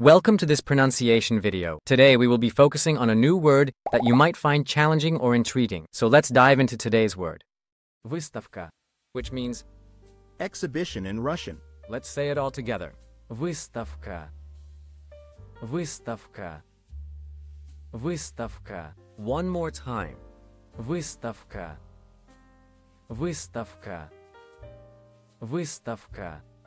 Welcome to this pronunciation video. Today we will be focusing on a new word that you might find challenging or intriguing. So let's dive into today's word. Выставка, which means, Exhibition in Russian. let's say it all together. Выставка. Выставка. Выставка. One more time. Выставка. Выставка. Выставка.